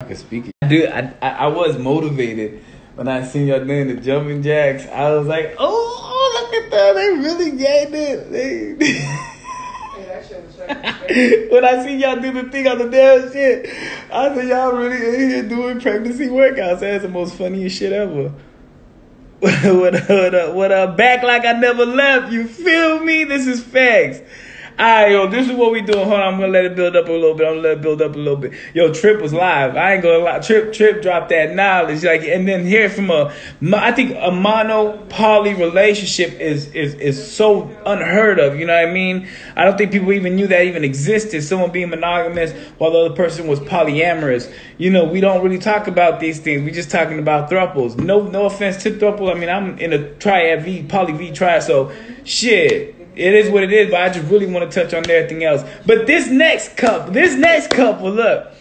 I can speak. Dude, I, I, I was motivated when I seen y'all doing the jumping jacks. I was like, oh, oh look at that. They really gained it. They... when I see y'all do the thing on the damn shit, I said y'all really in here doing pregnancy workouts. That's the most funniest shit ever. what a, what a back like I never left. You feel me? This is facts. Alright, yo, this is what we doing. Hold on, I'm gonna let it build up a little bit. I'm gonna let it build up a little bit. Yo, Trip was live. I ain't gonna lie. Trip, Trip dropped that knowledge. Like, and then hear from a, I think a mono poly relationship is is is so unheard of. You know what I mean? I don't think people even knew that even existed. Someone being monogamous while the other person was polyamorous. You know, we don't really talk about these things. We just talking about thruples. No, no offense to thruple. I mean, I'm in a triad V, poly V triad. So, shit it is what it is, but I just really want to touch on everything else. But this next couple, this next couple, look,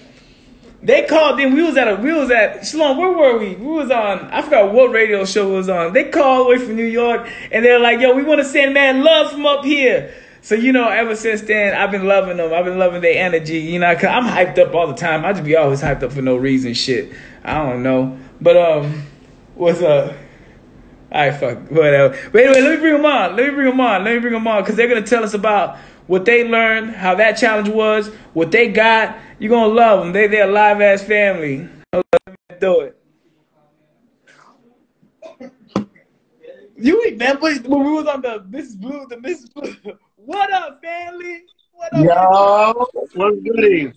they called in. We was at a, we was at Shalom. Where were we? We was on. I forgot what radio show was on. They called away from New York, and they're like, "Yo, we want to send man love from up here." So you know, ever since then, I've been loving them. I've been loving their energy. You know, I'm hyped up all the time. I just be always hyped up for no reason. Shit, I don't know. But um, what's up? All right, fuck, whatever. Wait, wait, let me bring them on. Let me bring them on. Let me bring them on because they're gonna tell us about what they learned, how that challenge was, what they got. You're gonna love them. They they're a live ass family. Let me do it. You remember when we was on the Miss Blue, the Miss Blue? What up, family? What up? Yo, what's goodies?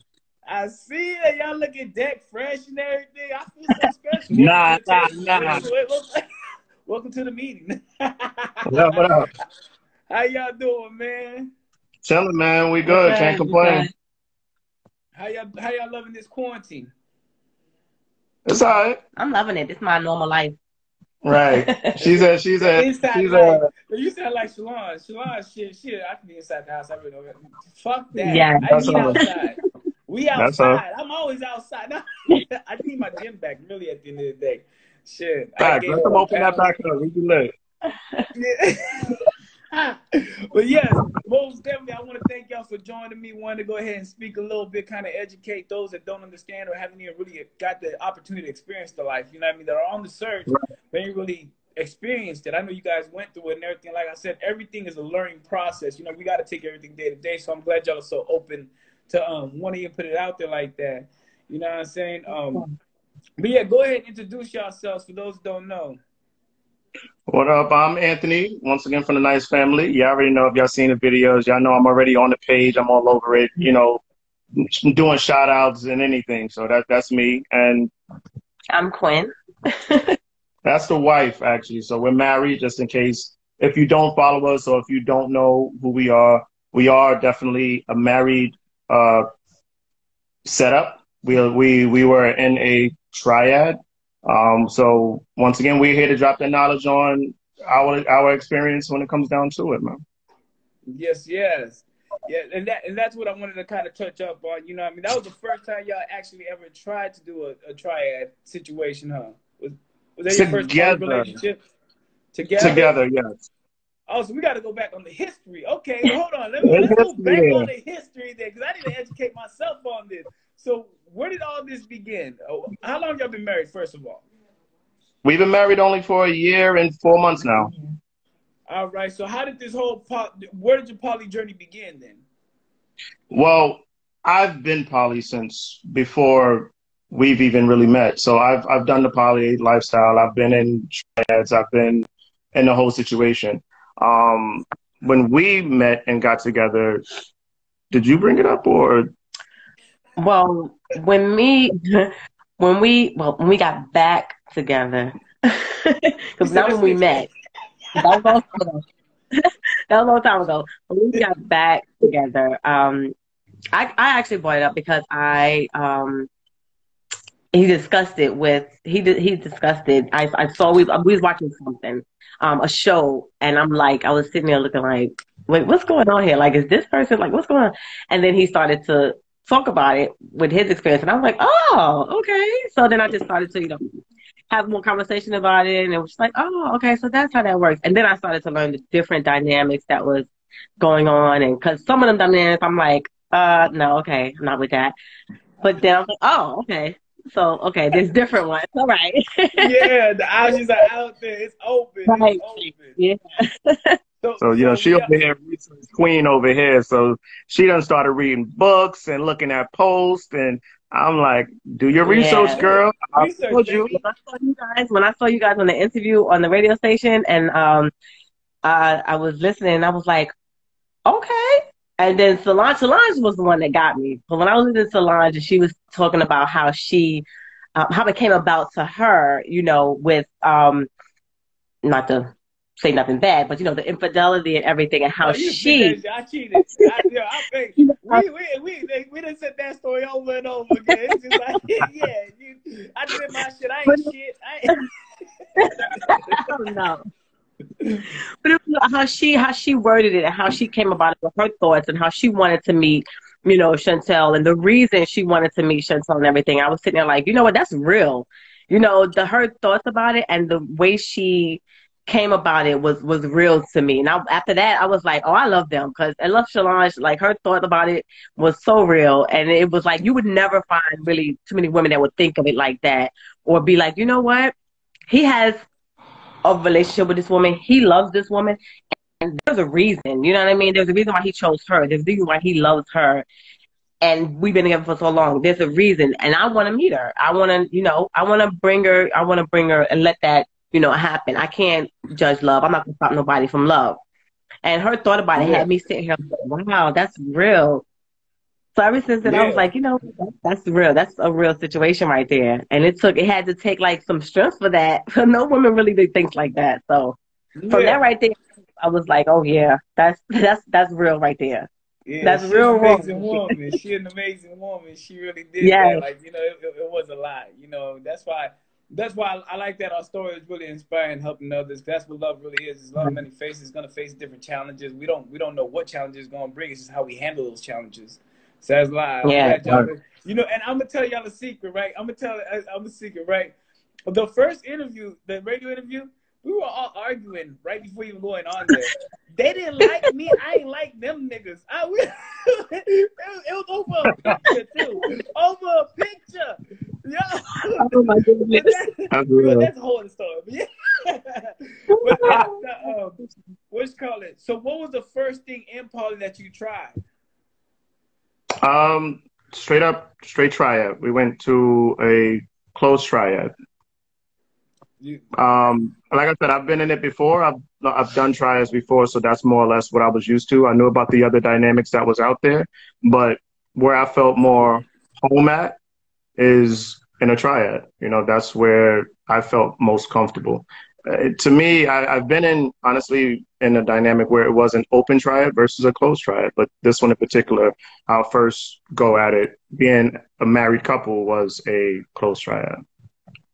I see that y'all looking deck fresh and everything. I feel so special. nah, nah, nah. Welcome to the meeting. what up? What up? How y'all doing, man? Chilling, man. We good. Okay, Can't complain. How y'all How y'all loving this quarantine? It's all right. I'm loving it. This is my normal life. Right. She's a she's a inside she's a. You sound like Shalon. Shalon, shit, shit. I can be inside the house. I really don't. Fuck that. Yeah, I need outside. We outside. I'm always outside. I need my gym back really at the end of the day. Shit. Back. Let them open that back up. We can let. but yes, most definitely, I want to thank y'all for joining me. Wanted to go ahead and speak a little bit, kind of educate those that don't understand or haven't even really got the opportunity to experience the life. You know what I mean? That are on the search, right. but ain't really experienced it. I know you guys went through it and everything. Like I said, everything is a learning process. You know, we got to take everything day to day. So I'm glad y'all are so open to um want to even put it out there like that. You know what I'm saying? Um, but yeah, go ahead and introduce yourselves for those who don't know. What up? I'm Anthony, once again from the Nycs Family. Y'all already know if y'all seen the videos, y'all know I'm already on the page. I'm all over it, you know, doing shout outs and anything. So that that's me. And I'm Quinn. that's the wife, actually. So we're married, just in case if you don't follow us or if you don't know who we are, we are definitely a married uh, setup. We we we were in a triad. Um, so once again, we're here to drop that knowledge on our our experience when it comes down to it, man. Yes, yes. Yeah, and that and that's what I wanted to kind of touch up on. You know, I mean, that was the first time y'all actually ever tried to do a, a triad situation, huh? Was, was that your Together. first relationship? Together. Together, yes. Oh, so we got to go back on the history. Okay, hold on. Let me, let's go back on the history there because I need to educate myself on this. So, where did all this begin? Oh, how long y'all been married, first of all? We've been married only for a year and four months now. All right. So, how did this whole where did your poly journey begin then? Well, I've been poly since before we've even really met. So I've I've done the poly lifestyle. I've been in triads. I've been in the whole situation. Um, when we met and got together, did you bring it up or? Well, when me, when we, well, when we got back together, because not when we met. That was, long time ago. that was a long time ago. When we got back together, um, I, I actually brought it up because I, um, he discussed it with he he discussed it. I I saw we we was watching something, um, a show, and I'm like I was sitting there looking like, wait, what's going on here? Like, is this person like what's going on? And then he started to talk about it with his experience. And I was like, oh, okay. So then I just started to, you know, have more conversation about it. And it was like, oh, okay. So that's how that works. And then I started to learn the different dynamics that was going on. And cause some of them dynamics, I'm like, uh, no, okay. I'm not with that. But then I was like, oh, okay. So okay, there's different ones. All right. yeah, the options are out there. It's open. Right. It's open. Yeah. So, so you know, she over here, queen over here. So she done started reading books and looking at posts, and I'm like, do your research, yeah. girl. Research, I told you. When I saw you guys, when I saw you guys on the interview on the radio station, and um, I I was listening, and I was like, okay. And then Solange, Solange was the one that got me. But when I was listening to Solange, and she was talking about how she, uh, how it came about to her, you know, with um, not to say nothing bad, but you know the infidelity and everything, and how oh, she. I cheated. I, you know, I think uh, we, we we we didn't set that story over and over again. It's just like yeah, you, I did my shit. I ain't shit. I ain't. oh no. But it was how she how she worded it and how she came about it with her thoughts and how she wanted to meet, you know, Chantel and the reason she wanted to meet Chantel and everything. I was sitting there like, you know what, that's real. You know, the her thoughts about it and the way she came about it was was real to me. Now after that, I was like, oh, I love them because I love Solange. Like her thought about it was so real, and it was like you would never find really too many women that would think of it like that or be like, you know what, he has a relationship with this woman. He loves this woman, and there's a reason. You know what I mean? There's a reason why he chose her. There's a reason why he loves her. And we've been together for so long. There's a reason, and I want to meet her. I want to, you know, I want to bring her. I want to bring her and let that you know, happen. I can't judge love. I'm not gonna stop nobody from love. And her thought about it yeah. had me sitting here like, wow, that's real. So ever since then, yeah. I was like, you know, that's real. That's a real situation right there. And it took, it had to take like some strength for that. no woman really did things like that. So yeah. from that right there, I was like, oh yeah, that's that's that's real right there. Yeah, that's real. An amazing woman. woman. She an amazing woman. She really did yeah. that. Like you know, it, it was a lot. You know, that's why that's why I, I, like that our story is really inspiring, helping others. That's what love really is. Is love many faces, going to face different challenges. We don't we don't know what challenges going to bring. It's just how we handle those challenges. So that's live. Yeah. You know, and I'm gonna tell y'all a secret, right? I'm gonna tell I'm a secret, right? The first interview, the radio interview, we were all arguing right before even going on there. they didn't like me. I ain't like them niggas. I, we, it, was, it was over a picture too. Over a picture. Yeah. Oh my goodness. that's, that's a whole other story. But yeah. but uh, um, what's call it? So, what was the first thing in poly that you tried? Um, straight up, straight triad. We went to a closed triad. You, um, like I said, I've been in it before. I've I've done triads before, so that's more or less what I was used to. I knew about the other dynamics that was out there, but where I felt more home at is in a triad. You know, that's where I felt most comfortable. Uh, to me, I, have been in honestly in a dynamic where it was an open triad versus a closed triad, but this one in particular, our first go at it, being a married couple, was a closed triad.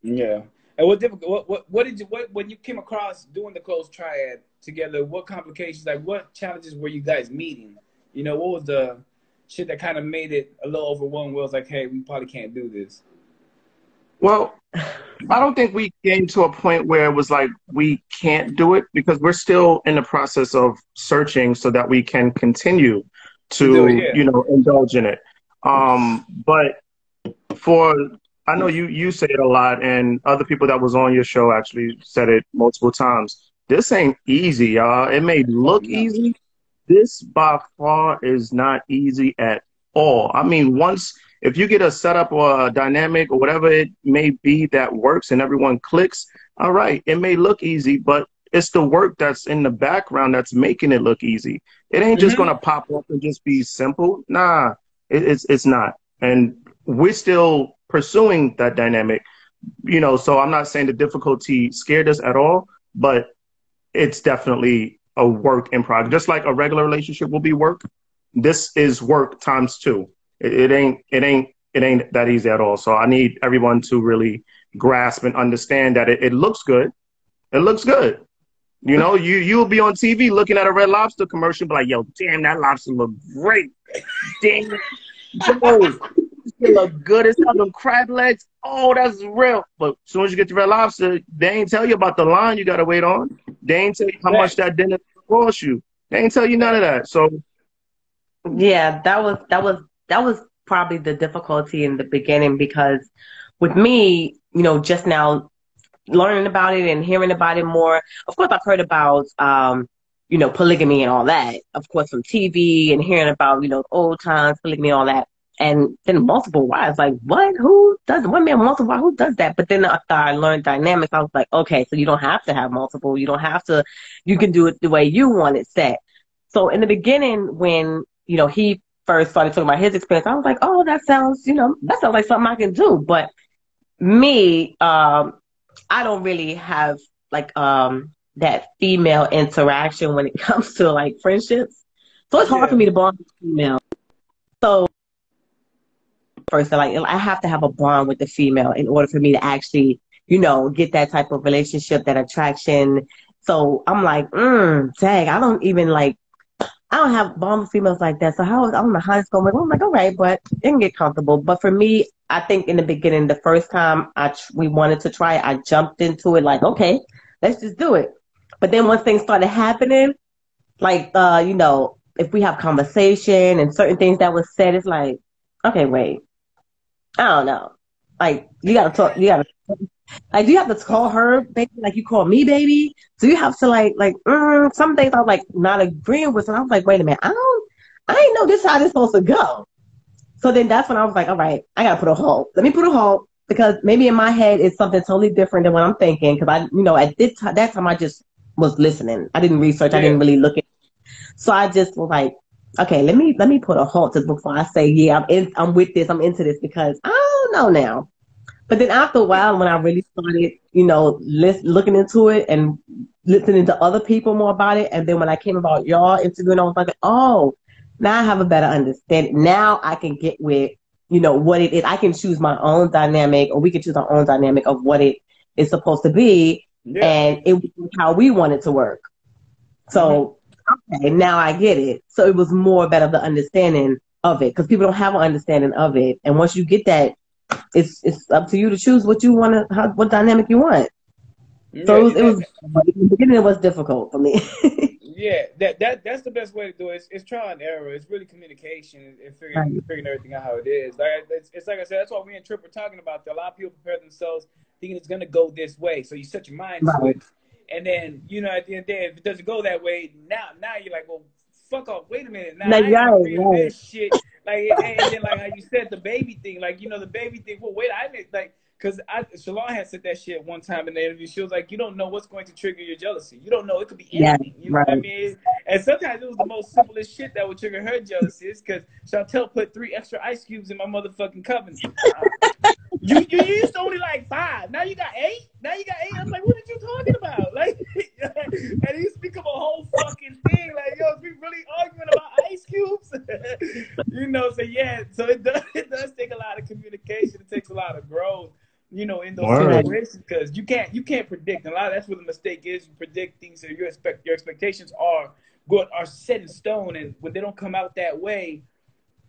Yeah. And what difficult? What, what what did you what when you came across doing the close triad together? What complications? Like what challenges were you guys meeting? You know, what was the shit that kind of made it a little overwhelming? Where it was like, hey, we probably can't do this. Well, I don't think we came to a point where it was like we can't do it because we're still in the process of searching so that we can continue to, it, yeah. you know, indulge in it. Um, but for I know you you say it a lot, and other people that was on your show actually said it multiple times. This ain't easy, y'all. It may look easy. This by far is not easy at all. I mean, once if you get a setup or a dynamic or whatever it may be that works and everyone clicks, all right, it may look easy, but it's the work that's in the background that's making it look easy. It ain't just mm-hmm. gonna pop up and just be simple. Nah, it, it's it's not. And we're still pursuing that dynamic. You know, so I'm not saying the difficulty scared us at all, but it's definitely a work in progress. Just like a regular relationship will be work, this is work times two. It, it ain't it ain't it ain't that easy at all. So I need everyone to really grasp and understand that it, it looks good. It looks good. You know, you you'll be on TV looking at a Red Lobster commercial, be like, "Yo, damn, that lobster look great." Damn, Joe, it look good as hell. Them crab legs, oh, that's real. But as soon as you get to Red Lobster, they ain't tell you about the line you got to wait on. They ain't tell you how much that dinner cost you. They ain't tell you none of that. So, yeah, that was that was that was probably the difficulty in the beginning because with me, you know, just now learning about it and hearing about it more. Of course, I've heard about, um, you know, polygamy and all that. Of course, from TV and hearing about, you know, old times polygamy, and all that. And then multiple wives, like what? Who does one man multiple? Wives? Who does that? But then after I learned dynamics, I was like, okay, so you don't have to have multiple. You don't have to. You can do it the way you want it set. So in the beginning, when you know he first started talking about his experience, I was like, oh, that sounds, you know, that sounds like something I can do. But me, um, I don't really have like um that female interaction when it comes to like friendships. So it's hard yeah. for me to bond with female. So first, like I have to have a bond with the female in order for me to actually, you know, get that type of relationship, that attraction. So I'm like, mm, dang, I don't even like I don't have bond with females like that. So how I don't know how it's going. I'm like, all right, but it can get comfortable. But for me, I think in the beginning, the first time I we wanted to try it, I jumped into it like, okay, let's just do it. But then once things started happening, like uh, you know, if we have conversation and certain things that was said, it's like, okay, wait, I don't know. Like you gotta talk, you gotta like, do you have to call her baby like you call me baby? Do you have to like like mm, some things I'm like not agreeing with, and I was like, wait a minute, I don't, I didn't know this how this supposed to go. So then that's when I was like, all right, I gotta put a halt. Let me put a halt because maybe in my head it's something totally different than what I'm thinking. Because I, you know, at this t- that time I just was listening. I didn't research. I didn't really look at. So I just was like, okay, let me let me put a halt to before I say, yeah, I'm in, I'm with this, I'm into this because I don't know now. But then after a while, when I really started, you know, list, looking into it and listening to other people more about it, and then when I came about y'all interviewing, I was like, oh, now I have a better understanding. Now I can get with, you know, what it is. I can choose my own dynamic, or we can choose our own dynamic of what it is supposed to be, yeah. and it was how we want it to work. So. Okay, now I get it. So it was more better the understanding of it because people don't have an understanding of it, and once you get that it's it's up to you to choose what you want to what dynamic you want. Yeah, so it was, it was in the beginning it was difficult for me. yeah, that that that's the best way to do it. It's, it's trial and error. It's really communication and figuring right. figuring everything out how it is. Like it's, it's like I said, that's what we and Trip were talking about. A lot of people prepare themselves thinking it's gonna go this way, so you set your mind right. to it. And then, you know, at the end of the day, if it doesn't go that way, now now you're like, well, fuck off. Wait a minute. Now, now I ain't right. this shit. Like, and then like how you said the baby thing, like you know the baby thing. Well, wait, I didn't like because I Shalon had said that shit one time in the interview. She was like, "You don't know what's going to trigger your jealousy. You don't know. It could be anything. Yeah, you know right. what I mean?" And sometimes it was the most simplest shit that would trigger her jealousy. Is because Chantel put three extra ice cubes in my motherfucking covenant. Uh, you you used to only like five. Now you got eight. Now you got eight. I'm like, what are you talking about? Like, and to become a whole fucking thing. Like, yo, we really arguing about ice cubes? you know, so yeah, so it does it does take a lot of communication. It takes a lot of growth you know, in those Word. situations because you can't you can't predict. And a lot of that's where the mistake is. You predict things that your expect your expectations are good are set in stone, and when they don't come out that way,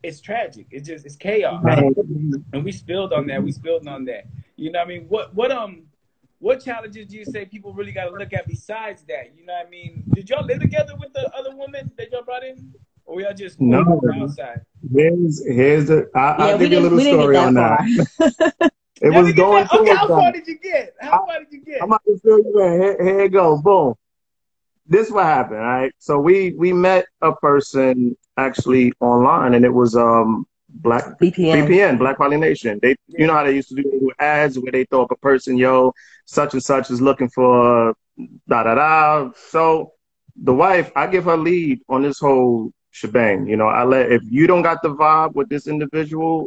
it's tragic. It's just it's chaos. And we spilled on that. We spilled on that. You know, what I mean, what what um. What challenges do you say people really got to look at besides that? You know what I mean? Did y'all live together with the other woman that y'all brought in? Or y'all just no. outside? Here's, here's the, I, yeah, I'll give you a little story on that. It was going that, Okay, how far did you get? How far did you get? I'm about to show you Here, here it goes. Boom. This what happened, right? So we we met a person actually online, and it was um Black BPN, BPN Black Poly Nation. They, you know how they used to do ads where they throw up a person, yo, such and such is looking for da da da. So the wife, I give her lead on this whole shebang. You know, I let if you don't got the vibe with this individual,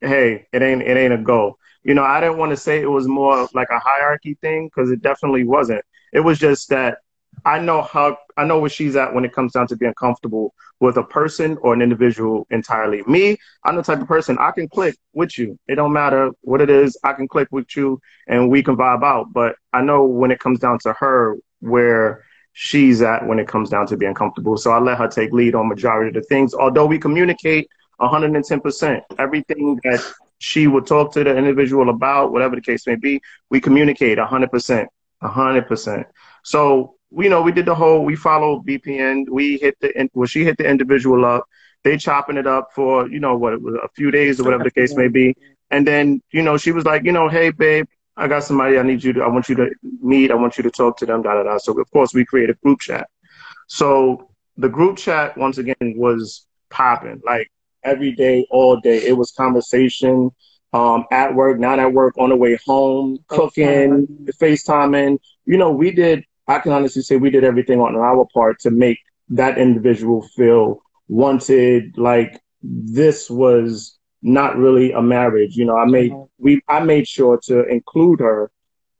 hey, it ain't it ain't a go. You know, I didn't want to say it was more like a hierarchy thing because it definitely wasn't. It was just that I know how I know where she's at when it comes down to being comfortable with a person or an individual entirely. Me, I'm the type of person I can click with you. It don't matter what it is, I can click with you and we can vibe out. But I know when it comes down to her where she's at when it comes down to being comfortable. So I let her take lead on majority of the things. Although we communicate 110%. Everything that she would talk to the individual about, whatever the case may be, we communicate 100%. 100%. So, you know, we did the whole, we followed BPN. We hit the, well, she hit the individual up. They chopping it up for, you know, what, it was, a few days or whatever the case may be. And then, you know, she was like, you know, hey, babe, I got somebody I need you to, I want you to meet. I want you to talk to them, da, da, da. So, of course, we created a group chat. So the group chat, once again, was popping like every day, all day. It was conversation um, at work, not at work, on the way home, cooking, FaceTiming. You know, we did, I can honestly say we did everything on our part to make that individual feel wanted, like this was not really a marriage. You know, I made mm-hmm. we I made sure to include her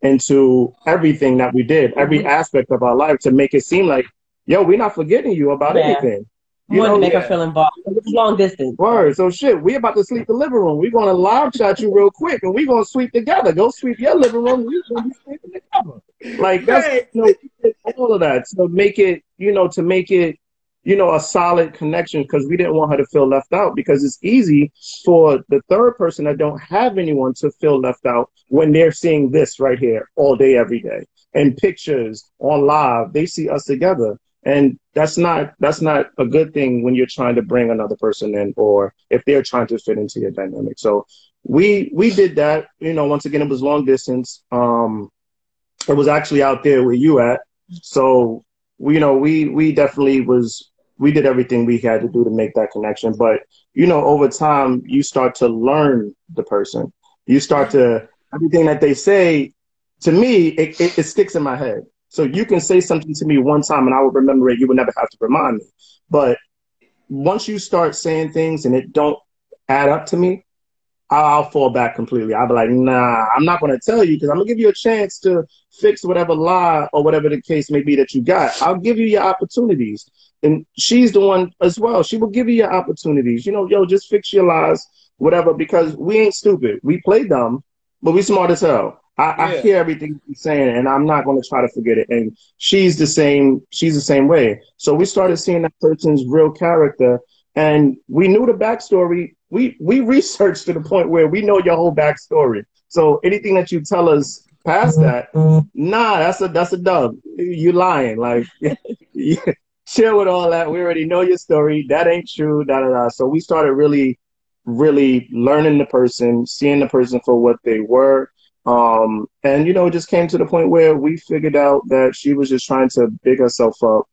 into everything that we did, every mm-hmm. aspect of our life to make it seem like, yo, we're not forgetting you about yeah. anything. You wanted to make yeah. her feel involved. It's long distance. Word. So shit, we about to sweep the living room. We're gonna live chat you real quick and we're gonna sweep together. Go sweep your living room. We're gonna be sweeping together. Like that's you know, all of that. So make it, you know, to make it you know, a solid connection because we didn't want her to feel left out because it's easy for the third person that don't have anyone to feel left out when they're seeing this right here all day, every day. And pictures on live, they see us together. And that's not that's not a good thing when you're trying to bring another person in or if they're trying to fit into your dynamic. So we we did that. You know, once again it was long distance. Um it was actually out there where you at. So we, you know, we we definitely was we did everything we had to do to make that connection. But you know, over time, you start to learn the person. You start to everything that they say. To me, it, it, it sticks in my head. So you can say something to me one time, and I will remember it. You will never have to remind me. But once you start saying things and it don't add up to me, I'll fall back completely. I'll be like, nah, I'm not going to tell you because I'm going to give you a chance to fix whatever lie or whatever the case may be that you got. I'll give you your opportunities. And she's the one as well. She will give you your opportunities. You know, yo, just fix your lies, whatever, because we ain't stupid. We play dumb, but we smart as hell. I, yeah. I hear everything you're saying, and I'm not going to try to forget it. And she's the same. She's the same way. So we started seeing that person's real character, and we knew the backstory we we researched to the point where we know your whole backstory. So anything that you tell us past mm-hmm. that, nah, that's a that's a dub. You lying. Like chill with all that. We already know your story. That ain't true. Da da da. So we started really, really learning the person, seeing the person for what they were. Um, and you know, it just came to the point where we figured out that she was just trying to big herself up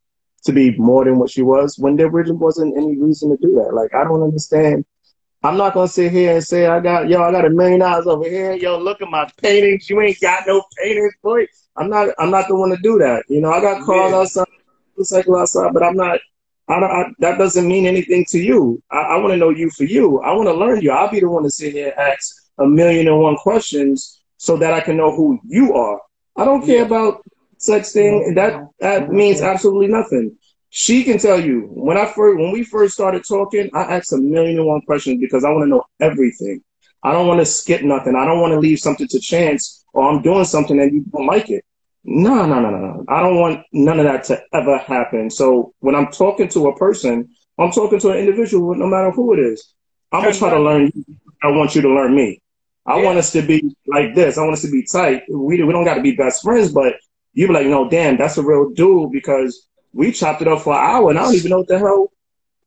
to be more than what she was when there really wasn't any reason to do that. Like I don't understand I'm not gonna sit here and say I got yo, I got a million dollars over here. Yo, look at my paintings. You ain't got no paintings, boy. I'm not. I'm not the one to do that. You know, I got cars yeah. outside, cycle outside, but I'm not. I don't. I, that doesn't mean anything to you. I, I want to know you for you. I want to learn you. I'll be the one to sit here and ask a million and one questions so that I can know who you are. I don't care yeah. about such thing. That that means absolutely nothing. She can tell you when I first when we first started talking, I asked a million and one questions because I want to know everything. I don't want to skip nothing. I don't want to leave something to chance or I'm doing something and you don't like it. No, no, no, no, no. I don't want none of that to ever happen. So when I'm talking to a person, I'm talking to an individual, no matter who it is. I'm gonna try to learn. I want you to learn me. I yeah. want us to be like this. I want us to be tight. We we don't got to be best friends, but you be like, no, damn, that's a real dude because we chopped it up for an hour, and I don't even know what the hell,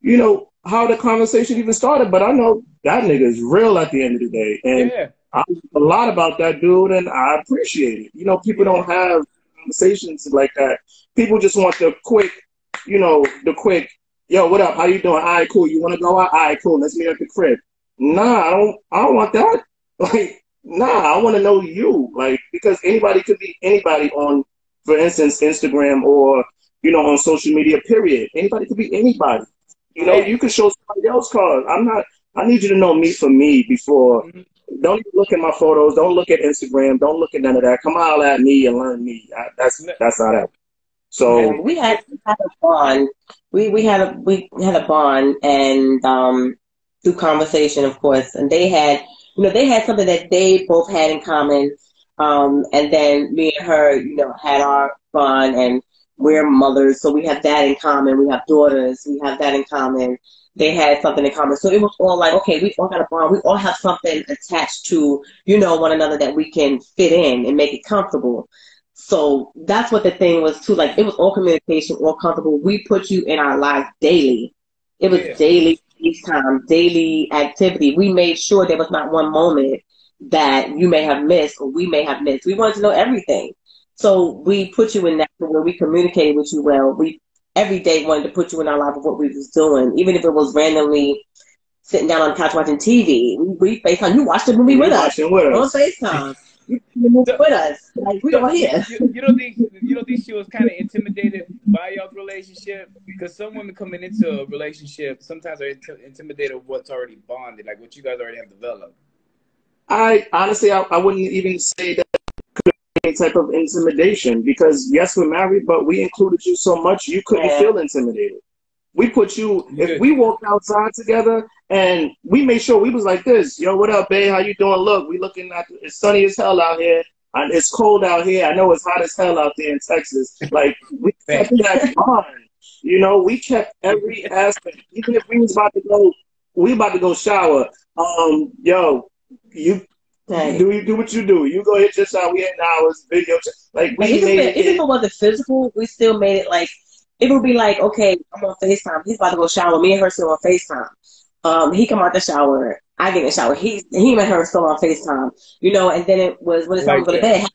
you know, how the conversation even started. But I know that nigga is real at the end of the day, and yeah. I know a lot about that dude, and I appreciate it. You know, people don't have conversations like that. People just want the quick, you know, the quick. Yo, what up? How you doing? All right, cool. You want to go out? All right, cool. Let's meet at the crib. Nah, I don't. I don't want that. Like, nah, I want to know you. Like, because anybody could be anybody on, for instance, Instagram or you know, on social media, period. Anybody could be anybody. You know, you can show somebody else cards. I'm not, I need you to know me for me before. Mm-hmm. Don't even look at my photos. Don't look at Instagram. Don't look at none of that. Come out at me and learn me. I, that's that's not that. So we had, had a bond. We we had a we had a bond and um through conversation, of course. And they had, you know, they had something that they both had in common. Um, and then me and her, you know, had our fun and we're mothers, so we have that in common. We have daughters, we have that in common. They had something in common. So it was all like, okay, we all got a bond. We all have something attached to, you know, one another that we can fit in and make it comfortable. So that's what the thing was too. Like it was all communication, all comfortable. We put you in our lives daily. It was yeah. daily FaceTime, daily activity. We made sure there was not one moment that you may have missed or we may have missed. We wanted to know everything. So we put you in that where we communicated with you well. We every day wanted to put you in our life of what we was doing, even if it was randomly sitting down on the couch watching TV. We, we FaceTime. You watched the movie with us. With on. FaceTime. You the movie with us. Like we So, all here. You, you don't think you don't think she was kind of intimidated by y'all's relationship? Because some women coming into a relationship sometimes are int- intimidated of what's already bonded, like what you guys already have developed. I honestly, I, I wouldn't even say that could be any type of intimidation because yes, we're married, but we included you so much you couldn't Yeah. feel intimidated. We put you. You If did. we walked outside together and we made sure we was like this, yo, what up, babe? How you doing? Look, we looking at it's sunny as hell out here. And it's cold out here. I know it's hot as hell out there in Texas. Like we kept that bond. You know, we kept every aspect. Even if we was about to go, we about to go shower. Um, yo, you Hey. do you do what you do? You go hit your shot. We had hours video. Like we Like, even, made if, it. even if it wasn't physical, we still made it like it would be like, okay, I'm on FaceTime. He's about to go shower. Me and her still on FaceTime. Um, he come out the shower. I get in the shower. He he and her still on FaceTime. You know, and then it was when it's time to go to bed.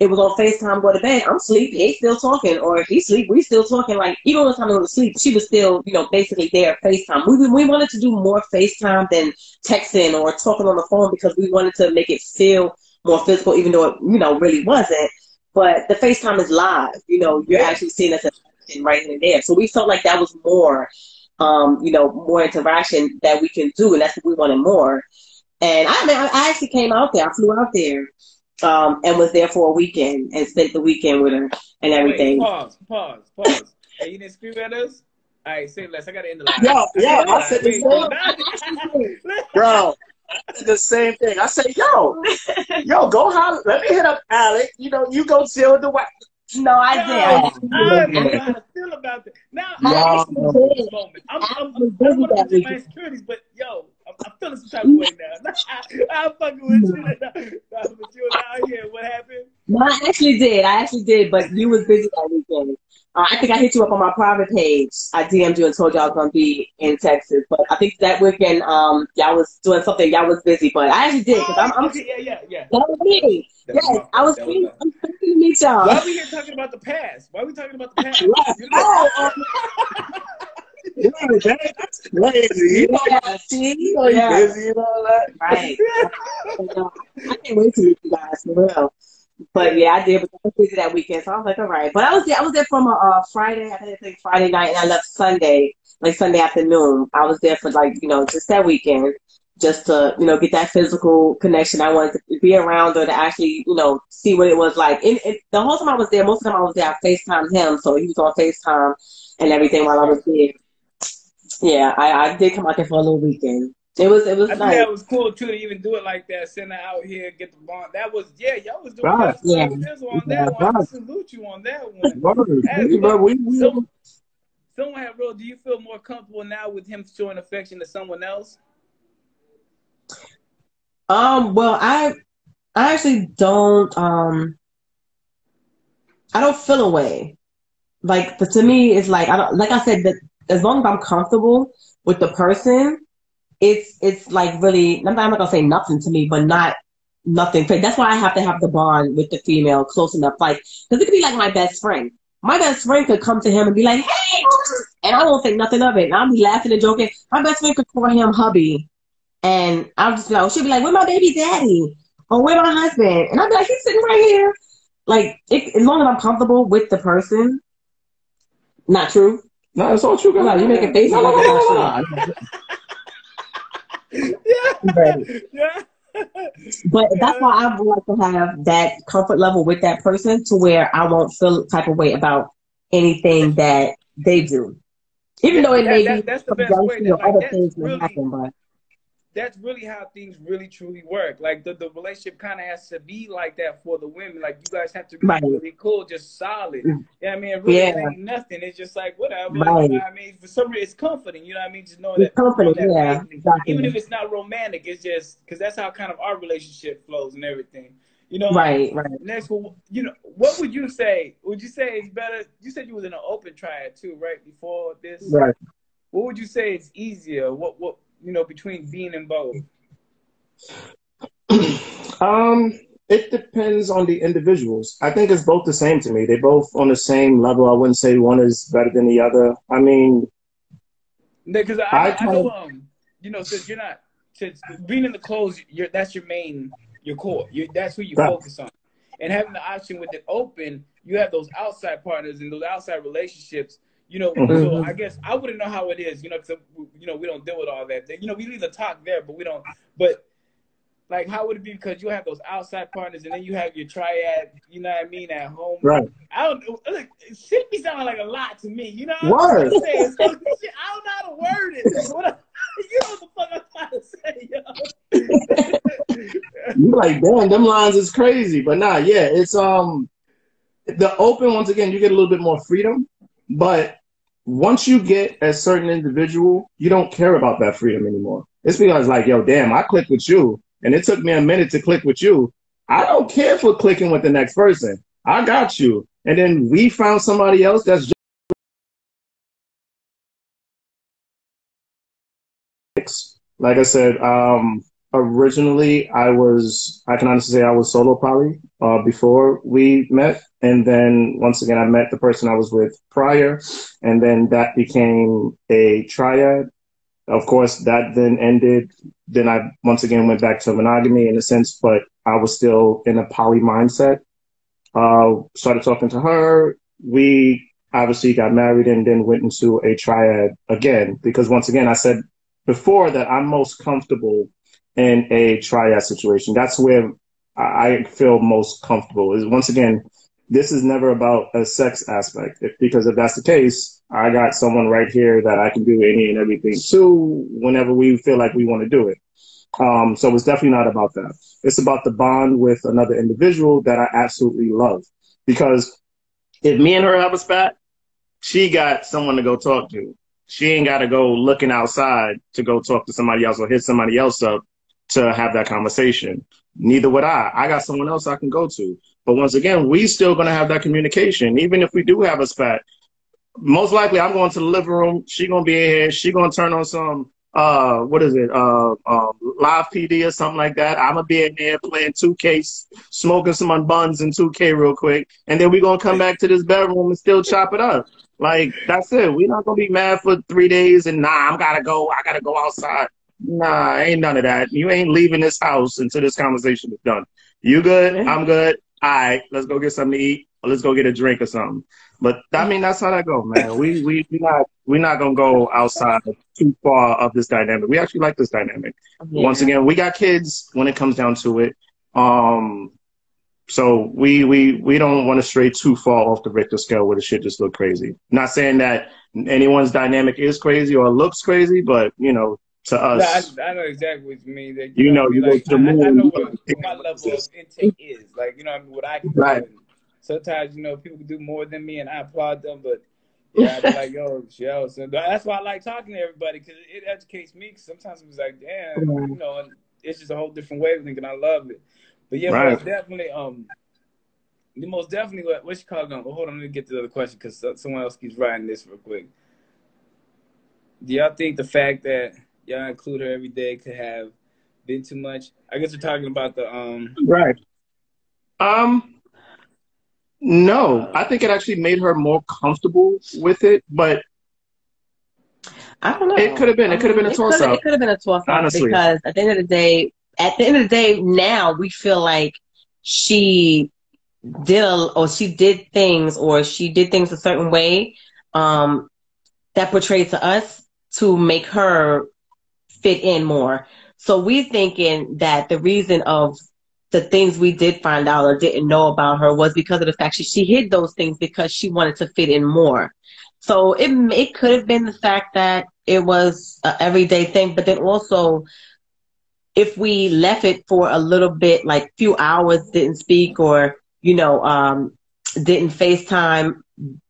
It was on FaceTime, go to bed. I'm sleepy. They still talking, or if he sleep, we still talking. Like even when it's time to go to sleep, she was still, you know, basically there FaceTime. We we wanted to do more FaceTime than texting or talking on the phone because we wanted to make it feel more physical, even though it, you know, really wasn't. But the FaceTime is live. You know, you're Yeah. actually seeing us in action right in there. So we felt like that was more, um, you know, more interaction that we can do, and that's what we wanted more. And I mean, I I actually came out there. I flew out there, um, and was there for a weekend and spent the weekend with her and everything. Wait, pause, pause, pause. hey, you didn't scream at us? All right, say less. I got to end the line. Yo, yo, I said the same, nah. bro. I did the same thing. I said, yo, yo, go holler. Let me hit up Alec. You know, you go chill with the wife. No, I Yo, did. I don't know how to feel about that. Now, Yo. I actually feel this moment. I'm, I'm, I'm, I was I busy don't want to that protect my weekend. insecurities, but yo, I'm, I'm feeling some type of way now. I, I'm fucking with you. Nah, but you was out here. What happened? No, I actually did. I actually did, but you was busy that weekend. Uh, I think I hit you up on my private page. I DM'd you and told you I was gonna be in Texas, but I think that weekend, um, y'all was doing something. Y'all was busy, but I actually did because I'm, I'm. Oh, yeah, yeah, yeah. That was me. That Yes, my I was. fault. Was I'm free to meet y'all. Why are we here talking about the past? Why are we talking about the past? Right. You know- Oh, Yo, that- that's crazy. You know, Yeah, see, you know, yeah, busy and all that. right. I can't wait to meet you guys for real. But yeah, I did. But I was busy that weekend, so I was like, all right. But I was there. I was there from a uh, Friday. I think Friday night, and I left Sunday, like Sunday afternoon. I was there for like you know just that weekend, just to you know get that physical connection. I wanted to be around her to actually you know see what it was like. And, and the whole time I was there, most of the time I was there, I Facetimed him, so he was on Facetime and everything while I was there. Yeah, I, I did come out there for a little weekend. It was it was I think that was cool too to even do it like that. Send her out here, get the bond. That was yeah, y'all was doing Right. y'all Yeah. sizzle on Yeah, that one. I salute you on that one. Word. Hey, We- but- we- we- So, someone had real. Do you feel more comfortable now with him showing affection to someone else? Um, well, I I actually don't um I don't feel away. Like but to me it's like I don't like I said that as long as I'm comfortable with the person, it's it's like really I'm not, gonna say nothing to me, but not nothing. That's why I have to have the bond with the female close enough. Like because it could be like my best friend. My best friend could come to him and be like, "Hey," and I won't think nothing of it. And I'll be laughing and joking. My best friend could call him hubby, and I'll just be like, she'll be like, "Where my baby daddy?" or "Where my husband?" And I'll be like, "He's sitting right here." Like, it, as long as I'm comfortable with the person, not true. No, it's all true. No, you making faces No, no, no, no, no. Yeah, Right. yeah. But that's why I would like to have that comfort level with that person to where I won't feel type of way about anything that they do. Even though it That- may that- be that's the best way. That- or like, other things really- happen, but that's really how things really truly work. Like the, the relationship kind of has to be like that for the women. Like you guys have to be Right. really cool, just solid. Mm. Yeah, I mean, it really Yeah. ain't nothing. It's just like whatever. Right. You know what I mean, for some reason, it's comforting. You know what I mean? Just knowing it's that. comforting, that yeah, family. exactly. Even if it's not romantic, it's just because that's how kind of our relationship flows and everything. You know. Right, right. Next, well, you know, what would you say? Would you say it's better? You said you was in an open triad too, right? Before this. Right. what would you say is easier? What what you know between being in both? um, it depends on the individuals. I think it's both the same to me. They're both on the same level. I wouldn't say one is better than the other. I mean, because I, I, I, know, um, you know, since you're not since being in the clothes, you're that's your main, your core. You that's who you right. focus on, and having the option with it open, you have those outside partners and those outside relationships. You know, mm-hmm. so I guess I wouldn't know how it is. You know, because you know we don't deal with all that. You know, we leave the talk there, but we don't. But like how would it be because you have those outside partners and then you have your triad, you know what I mean, at home. Right. I don't look shit be sounding like a lot to me, you know what I'm saying? So, I don't know how to word it. What you know what the fuck I'm trying to say, yo. you like, damn, them lines is crazy. But nah, yeah, it's um the open once again, you get a little bit more freedom, but once you get a certain individual, you don't care about that freedom anymore. It's because like, yo, damn, I click with you and it took me a minute to click with you, I don't care for clicking with the next person. I got you. And then we found somebody else that's just like I said, um, originally I was, I can honestly say I was solo poly uh, before we met. And then once again, I met the person I was with prior. And then that became a triad. Of course, that then ended. Then I once again went back to monogamy in a sense, but I was still in a poly mindset. Uh, started talking to her. We obviously got married and then went into a triad again because once again, I said before that I'm most comfortable in a triad situation. That's where I feel most comfortable. Is once again, this is never about a sex aspect. If, because if that's the case, I got someone right here that I can do any and everything to whenever we feel like we want to do it. Um, so it's definitely not about that. It's about the bond with another individual that I absolutely love. Because if me and her have a spat, she got someone to go talk to. She ain't got to go looking outside to go talk to somebody else or hit somebody else up to have that conversation. Neither would I. I got someone else I can go to. But once again, we still going to have that communication, even if we do have a spat most likely I'm going to the living room. She gonna be in here. She gonna turn on some uh what is it uh um, live PD or something like that. I'm gonna be in there playing 2K, smoking some buns in 2K real quick, and then we gonna come back to this bedroom and still chop it up. Like that's it. We're not gonna be mad for three days and nah, I'm gotta go. I gotta go outside. Nah, ain't none of that. You ain't leaving this house until this conversation is done. You good? I'm good. All right, let's go get something to eat. Or let's go get a drink or something. But I mean, that's how that go, man. We we we not we're not gonna go outside too far of this dynamic. We actually like this dynamic. Yeah. Once again, we got kids when it comes down to it. Um, so we we we don't want to stray too far off the Richter scale where the shit just look crazy. Not saying that anyone's dynamic is crazy or looks crazy, but you know, to us, I, I know exactly what you mean. That, you, you know, know, you like, go to the moon. I, I know what, what my level of intake is. Like you know, I mean, what I can right. do sometimes you know people do more than me, and I applaud them. But yeah, I be like, yo, yo. So that's why I like talking to everybody because it educates me. Cause sometimes it's like, damn, you know, it's just a whole different way of thinking. I love it. But yeah, right. most definitely, um, the most definitely what what you call them? Well, hold on, let me get to the other question because someone else keeps writing this real quick. Do y'all think the fact that y'all include her every day could have been too much? I guess we're talking about the um. Right. Um, no, I think it actually made her more comfortable with it, but I don't know. It could have been. It could have been a toss up. It could have been a toss up because at the end of the day, at the end of the day, now we feel like she did a, or she did things or she did things a certain way um, that portrayed to us to make her fit in more. So we thinking that the reason of the things we did find out or didn't know about her was because of the fact she, she hid those things because she wanted to fit in more. So it it could have been the fact that it was an everyday thing, but then also if we left it for a little bit, like few hours, didn't speak or you know um, didn't FaceTime,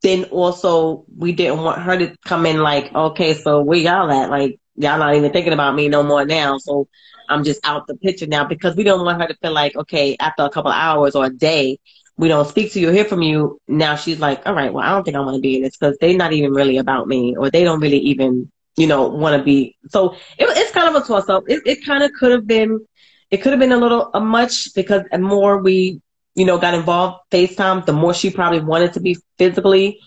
then also we didn't want her to come in like, okay, so where y'all at? Like y'all not even thinking about me no more now. So I'm just out the picture now because we don't want her to feel like, okay, after a couple hours or a day, we don't speak to you or hear from you. Now she's like, all right, well, I don't think I want to be in this because they're not even really about me or they don't really even you know, want to be. So it, it's kind of a toss up. It, it kind of could have been, it could have been a little a much because the more we, you know, got involved FaceTime, the more she probably wanted to be physically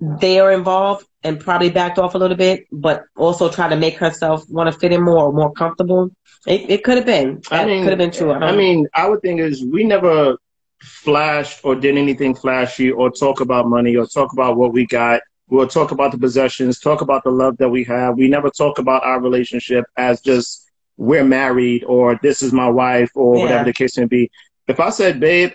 there involved and probably backed off a little bit, but also try to make herself want to fit in more or more comfortable. It, it could have been. I mean, could have been true. I, I mean, our thing is we never flashed or did anything flashy or talk about money or talk about what we got. We'll talk about the possessions, talk about the love that we have. We never talk about our relationship as just we're married or this is my wife or Yeah. whatever the case may be. If I said babe,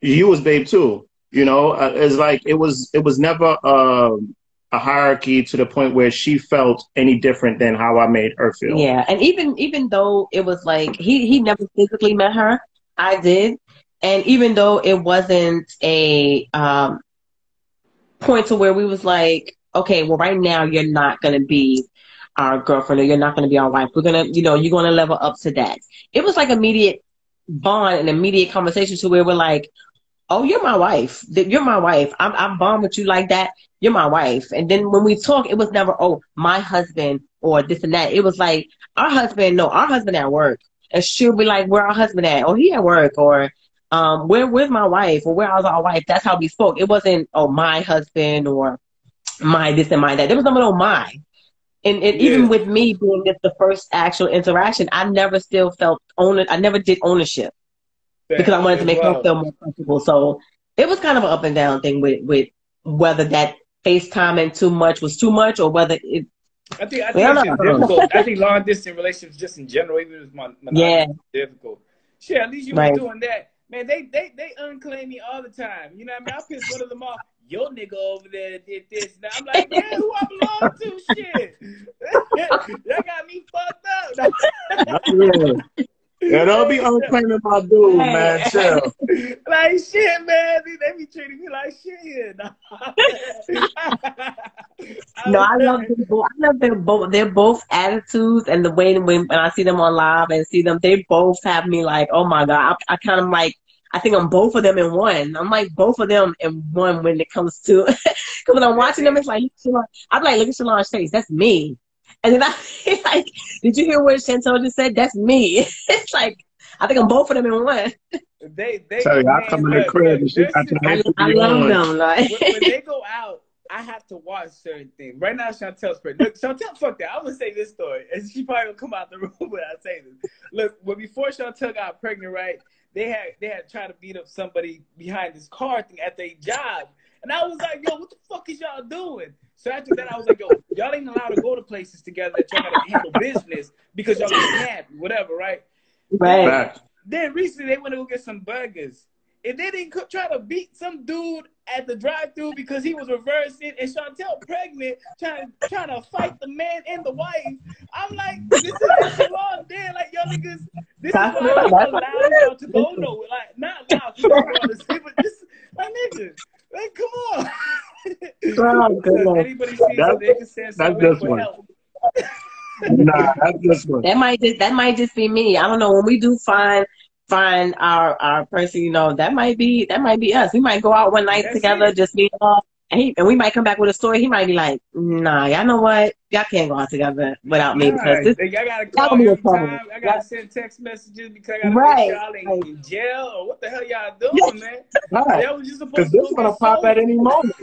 you was babe too. You know, Uh, it's like it was. It was never um, a hierarchy to the point where she felt any different than how I made her feel. Yeah, and even even though it was like he he never physically met her, I did, and even though it wasn't a um point to where we was like, okay, well, right now you're not gonna be our girlfriend or you're not gonna be our wife. We're gonna, you know, you're gonna level up to that. It was like immediate bond and immediate conversation to where we're like, oh, you're my wife. You're my wife. I'm I'm bond with you like that. You're my wife. And then when we talk, it was never, oh, my husband or this and that. It was like our husband, no, our husband at work. And she'll be like, where our husband at? Oh, he at work. Or um, where where's my wife? Or where was our wife? That's how we spoke. It wasn't, oh, my husband or my this and my that. There was nothing on my. And, and even with me being this the first actual interaction, I never still felt own I never did ownership because I wanted to make her feel more comfortable. So it was kind of an up and down thing with with whether that FaceTiming too much was too much or whether it I think I think Well, it's no. just difficult. I think long distance relationships, just in general, even with my Yeah. difficult. Shit, at least you Right. was doing that, man. They they they unclaim me all the time. You know what I mean? I piss one of them off. Your nigga over there did this. Now I'm like, man, who I belong to? Shit, y'all got me fucked up. Yeah. Yeah, don't be unclaiming my dude, man. Chill. like shit, man. They, they be treating me like shit. no, I love them both. I love their both their both attitudes and the way when, when I see them on live and see them, they both have me like, oh my god. I, I kind of like I think I'm both of them in one. I'm like both of them in one when it comes to because when I'm watching them, it's like I'm like, look at Shalon's face. That's me. And then I like, did you hear what Chantel just said? That's me. it's like I think I'm both of them in one. They they Tell you, I come in the crib and look, she got the I, I love them. Like when, when they go out, I have to watch certain things. Right now, Chantel's pregnant. Look, Chantel, fuck that. I'm gonna say this story, and she probably gonna come out the room when I say this. Look, when before Chantel got pregnant, right? They had they had tried to beat up somebody behind this car thing at their job, and I was like, yo, what the fuck is y'all doing? So after that, I was like, yo, y'all ain't allowed to go to places together that y'all gotta handle business because y'all get snappy, whatever, right? right. Fact. Then recently they went to go get some burgers. And then they could try to beat some dude at the drive-through because he was reversing and Chantel pregnant, trying to trying to fight the man and the wife. I'm like, this is echelon then. Like y'all niggas, this is why I don't allow y'all to go nowhere. Like not allow you to see, but this like niggas. Like come on. Oh, good Lord. Anybody sees That's- that they can send that's someone this for one. help. Nah, that's this one. That might just that might just be me. I don't know. When we do find find our our person, you know, that might be that might be us. We might go out one night That's together, it. just me all, and, he, and we might come back with a story. He might be like, Nah, y'all know what? Y'all can't go out together without me because this I gotta Y'all call you every time. I gotta send text messages because I gotta Right, make sure y'all ain't right. in jail or what the hell y'all doing, man? Right. Y'all was just supposed Because to this go gonna pop soda. at any moment.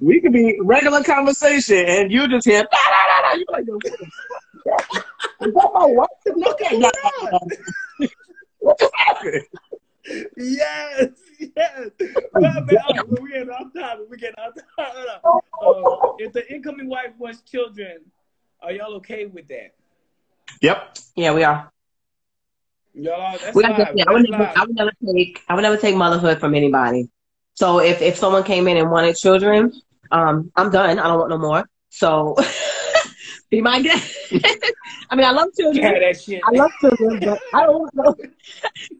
We could be regular conversation and you just hear, nah, nah, nah, nah. You like? Is that my wife? Look at that. What just happened? Yes, yes. Well, man, all right, well, we getting off topic. We getting off topic. Uh, if the incoming wife wants children, are y'all okay with that? Yep. yeah, we are. Y'all, that's We are live. yeah, I would never live. I would never take I would never take motherhood from anybody. So if if someone came in and wanted children, um, I'm done. I don't want no more. So be my guest. I mean, I love children. Yeah, that shit. I love children, but I don't want no,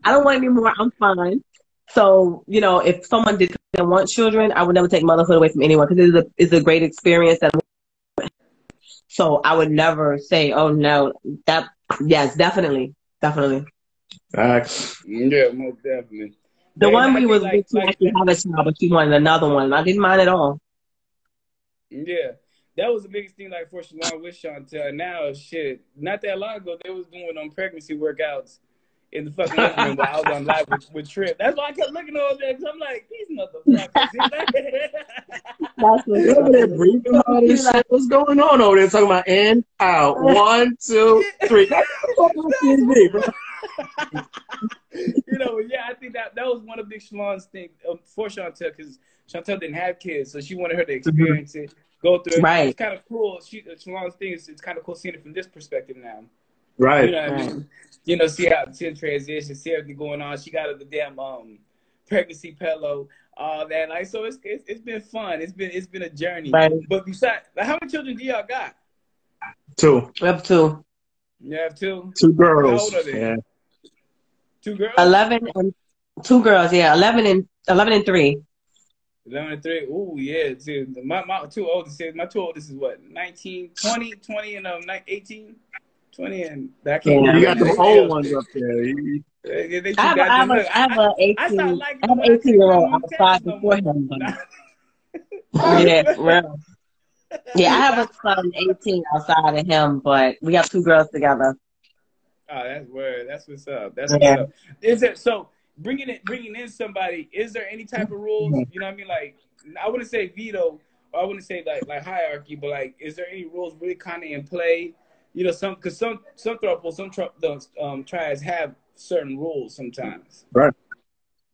I don't want any more. I'm fine. So you know, if someone did want children, I would never take motherhood away from anyone because it's a it's a great experience. That so I would never say, oh no, that yes, definitely, definitely. Facts. Yeah, most definitely. The Yeah, one we think was like- with, she like- actually had a child, but she wanted another one. and I didn't mind at all. Yeah. That was the biggest thing like for Shalon with Chantel. Now shit, not that long ago they was doing on um, pregnancy workouts in the fucking living room while I was on live with, with Trip. That's why I kept looking over there because I'm like, these motherfuckers. That's what breathing hard and shit. What's going on over there? Talking about in, out, one, two, three. you know, yeah, I think that that was one of Big Shalon's thing um, for Chantel because Chantel didn't have kids, so she wanted her to experience it, go through it. Right. It's kind of cool. She Shalon's thing is it's kind of cool seeing it from this perspective now. Right. You know what I mean? You know, see how see the transition, see everything going on. She got the damn um pregnancy pillow, all that. Like so, it's, it's it's been fun. It's been it's been a journey. Right. But besides, like, how many children do y'all got? Two. Have two. You have two. Two girls. How old are they? Yeah. Two girls. eleven and two girls. Yeah, eleven and eleven and three. 11 and 3. Ooh, yeah. See, my, my two oldest, see, my two oldest is what? 19, 20, 20 and um, 18? 20 and I can't Yeah. You got the old ones up there. You- They, they, I have, a, I have, a, I have a I eighteen. stopped I, liking have an eighteen year old seen them on outside no before him. But yeah, well, yeah. I have a son eighteen outside of him, but we have two girls together. Oh, that's word. That's what's up. That's Yeah. what's up. Is it so? Bringing it, bringing in somebody. Is there any type of rules? You know what I mean? Like, I wouldn't say veto, or I wouldn't say like like hierarchy, but like, is there any rules really kind of in play? You know, some because some some throubles, some tr- those um triads have certain rules sometimes. Right.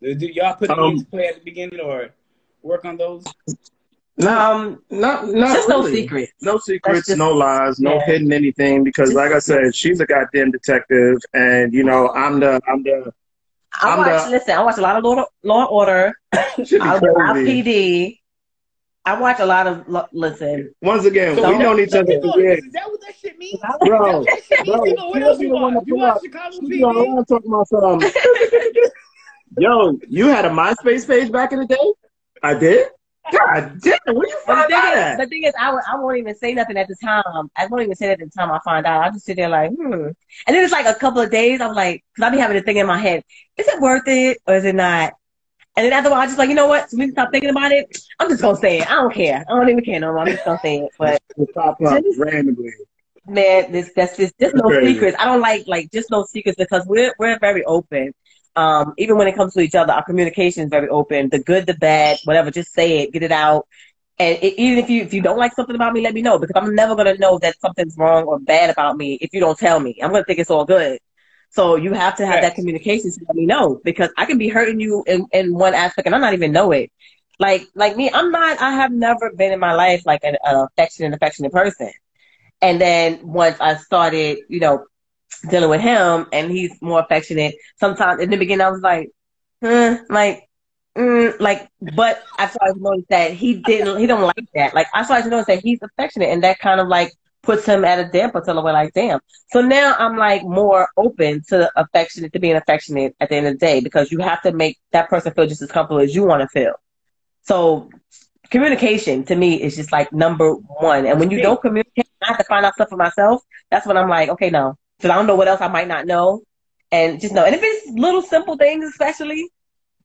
Do do y'all put them Um, into play at the beginning or work on those? Um, Not, not just no secrets. No secrets, just- no lies, no yeah. hidden anything. Because, like I said, she's a goddamn detective, and you know, I'm the, I'm the. I I'm watch. the- listen, I watch a lot of Law, Law and Order. Should I be watch crazy. PD. I watch a lot of. lo- Listen, Once again, So we Don't- known each Let other me know, for years, Is that what that shit means? bro. That shit means Bro, you know what she'll else you watch? to You watch. Chicago She be on PD? line talking about some. Yo, you had a MySpace page back in the day? I did. God damn, where you But the find thing, that is, at? the thing is, I, I won't even say nothing at the time. I won't even say that at the time I find out. I just sit there like, hmm. And then it's like a couple of days. I'm like, because I be having a thing in my head: is it worth it or is it not? And then after a while, I just like, you know what? So we can stop thinking about it. I'm just gonna say it. I don't care. I don't even care no more. I'm just gonna say it. But It pop up randomly. man, this that's just just no secrets. I don't like like just no secrets because we're we're very open. Um, even when it comes to each other, our communication is very open. The good, the bad, whatever. Just say it, get it out. And it, even if you if you don't like something about me, let me know because I'm never gonna know that something's wrong or bad about me if you don't tell me. I'm gonna think it's all good. So you have to have that communication to let me know because I can be hurting you in, in one aspect and I'm not even know it. Like like me, I'm not. I have never been in my life like an, an affectionate, affectionate person. And then once I started, you know, dealing with him and he's more affectionate, sometimes in the beginning I was like, hmm, like, mm, like, but I started to notice that he didn't, he don't like that. Like, I started to notice that he's affectionate and that kind of like puts him at a damper to we're like, damn. So now I'm like more open to affectionate, to being affectionate at the end of the day because you have to make that person feel just as comfortable as you want to feel. So communication to me is just like number one. And when you don't communicate, I have to find out stuff for myself. That's when I'm like, okay, no, because I don't know what else I might not know, and just know. And if it's little simple things, especially,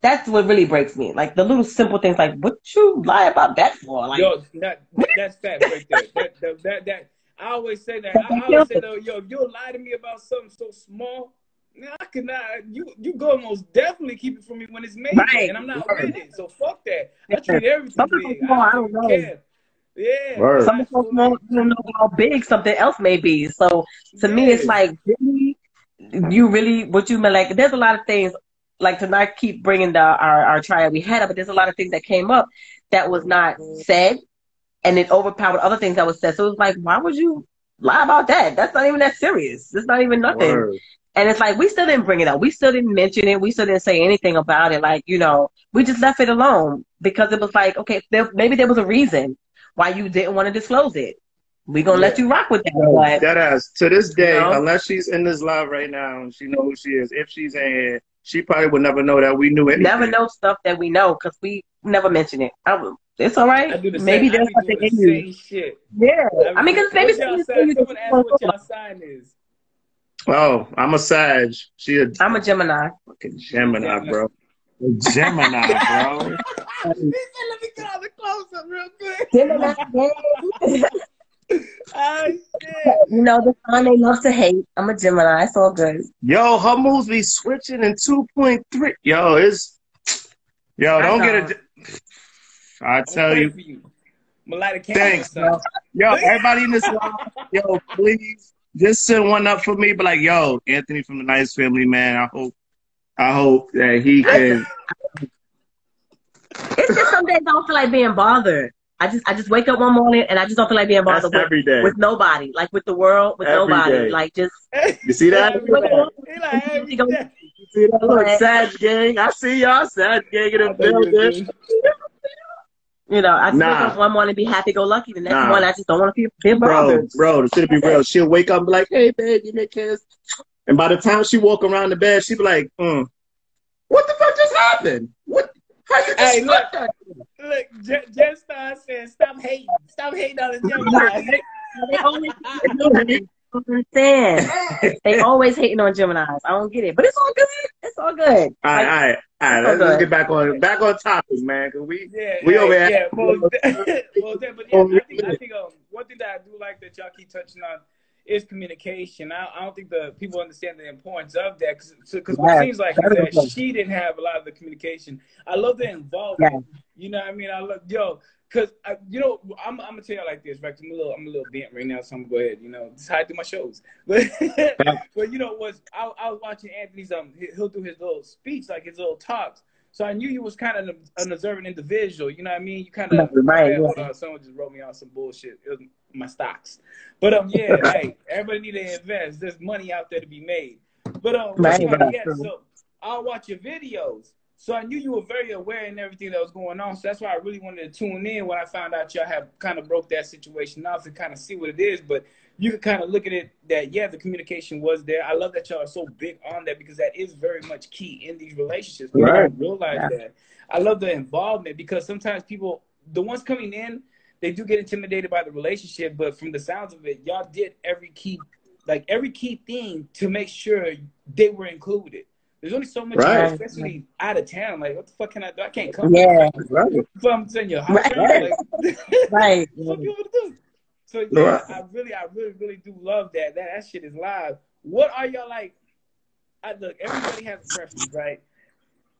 that's what really breaks me. Like the little simple things, like what you lie about that for? Like, Yo, that, that that's facts right there. That, that, that, that, I always say that. I, I always say though, yo, if you'll lie to me about something so small, man, I could not. You you go most definitely keep it from me when it's major, Right. and I'm not Word. with it. So fuck that. I treat everything Something big. small, I don't know. care. Yeah. Word. something so small, you don't know how big something else may be. So to me, it's like, really, you really, what you mean, like, there's a lot of things, like to not keep bringing the, our, our trial we had up, but there's a lot of things that came up that was not said and it overpowered other things that was said. So it was like, why would you lie about that? That's not even that serious. It's not even nothing. Word. And it's like, we still didn't bring it up. We still didn't mention it. We still didn't say anything about it. Like, you know, we just left it alone because it was like, okay, there, maybe there was a reason why you didn't want to disclose it. We're going to let you rock with that. But That ass to this day, You know? unless she's in this live right now and she know who she is. If she's in here, she probably would never know that we knew anything. never know stuff that we know because we never mention it. I, will- it's all right. I do the maybe same. there's I be something in you. shit. Yeah. I mean, because maybe What's y'all something's sign? in you that Someone asked what know sign is. Oh, I'm a Sag. She a I'm a Gemini. fucking Gemini, bro. A Gemini, bro. he said, "Let me get on the close up real quick. Gemini gang. Oh shit. You know, the sign they love to hate. I'm a Gemini. It's all good. Yo, her moves be switching in 2.3. Yo, it's. Yo, I don't know. get it. I tell you. you. I'm gonna light a. Thanks, son. Yo, everybody in this live, yo, please just send one up for me. But like, yo, Anthony from the Nycs Family, man. I hope, I hope that he can. It's just some days I don't feel like being bothered. I just I just wake up one morning and I just don't feel like being That's bothered with, every day. with nobody, like with the world, with Every nobody. day. Like just You see that? Every day. Like. You see that? Look, Sad Gang. I see y'all. Sad Gang in the building. you know, I just Nah. wake up one morning and be happy go lucky. The next Nah. morning I just don't want to be, be Bro, bothered. bro, the shit be real. She'll wake up and be like, hey, babe, give me a kiss. And by the time she walk around the bed, she be like, mm, what the fuck just happened? What? How you just Hey, hey, look. that? Look, J- Jen Star said, "Stop hating, stop hating on the Gemini." They always understand. they always hating on Geminis. I don't get it, but it's all good. It's all good. All right, all Like, right, all right. Let's, let's get back on back on topic, man. Cause we Yeah, We yeah, over here- Yeah, well, well, that, but yeah, I think, I think um, one thing that I do like that y'all keep touching on is communication. I, I don't think the people understand the importance of that because Yes, it seems like that is is that she didn't have a lot of the communication. I love the involvement. You know what I mean? I love yo. Cause you know, I'm, I'm gonna tell you like this, right? I'm a little, I'm a little bent right now, so I'm gonna go ahead. You know, just how I do my shows. But, but you know, was I, I was watching Anthony's um, he- he'll do his little speech, like his little talks. So I knew you was kind of an, an observant individual. You know what I mean? You kind of Right, Hold yeah. on, someone just wrote me on some bullshit. My stocks. But um, yeah, hey, everybody need to invest. There's money out there to be made. But um, Right, yeah, right, yeah, so I'll watch your videos. So I knew you were very aware in everything that was going on. So that's why I really wanted to tune in when I found out y'all have kind of broke that situation off and kind of see what it is. But you could kind of look at it that yeah, the communication was there. I love that y'all are so big on that because that is very much key in these relationships. People Right. don't realize Yeah. that. I love the involvement because sometimes people, the ones coming in, they do get intimidated by the relationship. But from the sounds of it, y'all did every key, like every key thing to make sure they were included. There's only so much, Right. especially out of town. Like, what the fuck can I do? I can't come. Yeah, Right. from saying your house. Right. Like, right. what you want to do? So yeah, Right. I really, I really, really do love that. That that shit is live. What are y'all like? I look, everybody has a preference, right?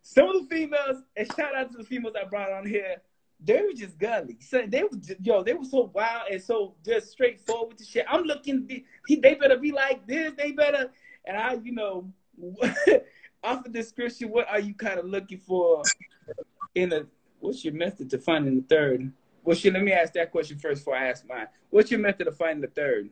Some of the females, and shout out to the females I brought on here, they were just gully. So they were, just, yo, they were so wild and so just straightforward with the shit. I'm looking, he, they better be like this. They better, and I, you know, off the description, what are you kind of looking for in a? What's your method to finding the third? Well, shit, let me ask that question first before I ask mine. What's your method of finding the third?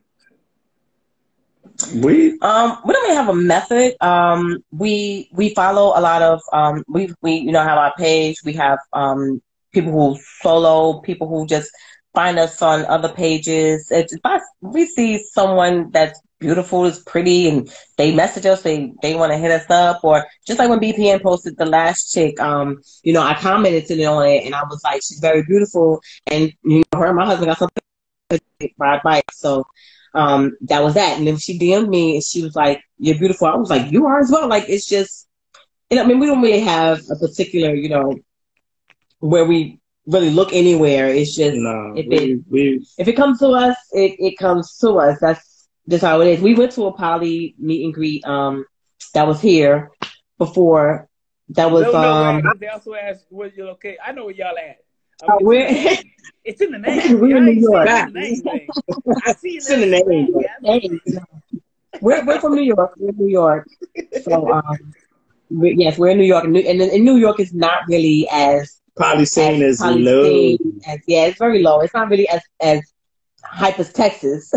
We Um, we don't really have a method. Um, we we follow a lot of um, we we you know have our page. We have um people who solo, people who just find us on other pages. If I, we see someone that's beautiful, is pretty, and they message us, they they want to hit us up, or just like when BPN posted the last chick, um, you know, I commented to on it, and I was like, she's very beautiful, and you know, her and my husband got something ride bike, so. Um, that was that. And then she DM'd me and she was like, You're beautiful. I was like, You are as well. Like it's just you know, I mean we don't really have a particular, you know, where we really look anywhere. It's just no, if we, it we if it comes to us, it, it comes to us. That's just how it is. We went to a poly meet and greet um that was here before that was No, no, um right. They also asked where you're located. I know where y'all at. I uh, mean, we're it's in the name. We're in I ain't New York. it's in the name. I see It's in the name. Yeah. Hey, we're we're from New York. We're in New York. So um we yes, we're in New York and, New, and in New York is not really as probably saying is probably low. seen as yeah, it's very low. It's not really as as hype as Texas,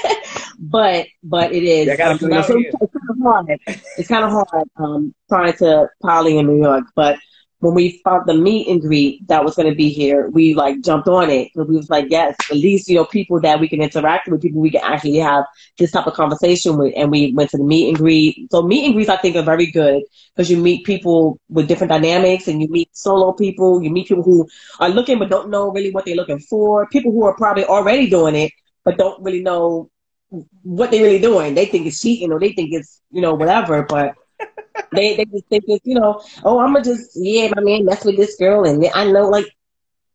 but but it is. Yeah, gotta um, you know, so it's kind of hard. It's kind of hard um, trying to poly in New York, but. When we found the meet and greet that was going to be here, we like jumped on it. So we was like, yes, at least you know people that we can interact with, people we can actually have this type of conversation with. And we went to the meet and greet. So meet and greets, I think, are very good because you meet people with different dynamics and you meet solo people. You meet people who are looking but don't know really what they're looking for. People who are probably already doing it but don't really know what they're really doing. They think it's cheating or they think it's, you know, whatever. But they, they just think it's, you know, oh, I'm going to just, yeah, my man mess with this girl. And I know, like,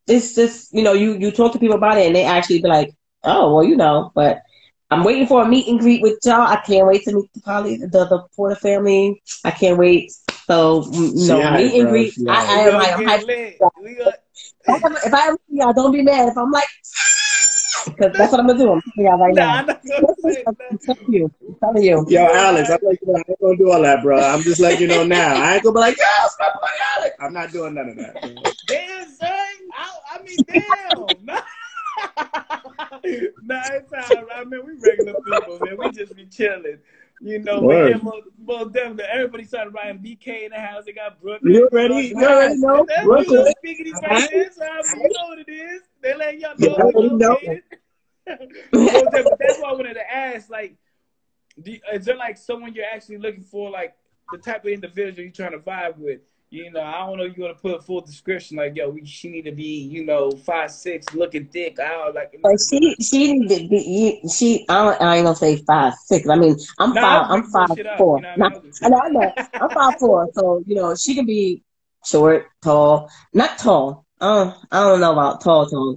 it's just you know you you talk to people about it and they actually be like, oh well, you know. But I'm waiting for a meet and greet with y'all. I can't wait to meet the Poly the the Portah family. I can't wait. So you know, Yeah, meet and greet. Yeah. I, I am like, I'm Get hyped. lit. We got- If I ever see y'all, don't be mad. If I'm like, because that's what I'm gonna do. I'm telling y'all right Nah, now. I'm gonna say I'm nothing. telling you. I'm telling you. Yo, Alex, I'm like, I ain't gonna do all that, bro. I'm just letting you know now. I ain't gonna be like, yo, stop playing Alex. I'm not doing none of that. bro. Damn, son. I, I mean, damn. nah, nah, it's all right, man. We regular people, man. We just be chilling. You know, but Word. yeah, most, most definitely. Everybody started writing BK in the house. They got Brooklyn. You already, you already know. That's, Brooklyn. You know, speaking right there, so I you know what it is. They let y'all You know. already know. located. Most. That's why I wanted to ask, like, do, is there like someone you're actually looking for, like the type of individual you're trying to vibe with? You know, I don't know if you want to put a full description, like, yo, we, she need to be, you know, five six, looking thick. I don't like. But she she need to be she I, don't, I ain't gonna say five six. I mean I'm Nah, five I'm I'm five bullshit up, four. you know Nah, I know I know I'm five four. So you know she can be short, tall, not tall. Uh, I don't know about tall tall.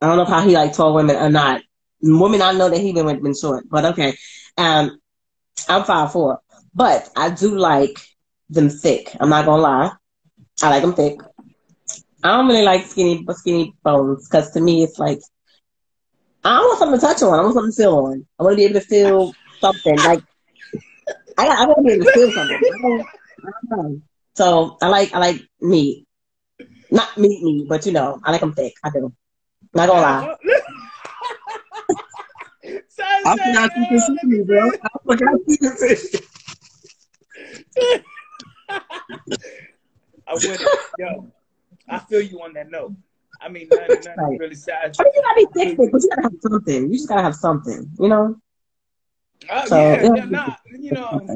I don't know how he like tall women or not. Women I know that he been with been short, but okay. Um, I'm five four, but I do like them thick. I'm not gonna lie. I like them thick. I don't really like skinny skinny bones because to me it's like I want something to touch on. I want something to feel on. I want to be able to feel something. Like I, I want to be able to feel something. I don't, I don't. So I like I like meat, not meat meat, but you know I like them thick. I do. Not gonna lie. I forgot you can see me, bro. I forgot you can see I would yo. I feel you on that note. I mean, nothing Right. really sad. I mean, you gotta be thick, but you gotta have something. You just gotta have something, you know. Uh, So, yeah, yeah. yeah, nah, you know,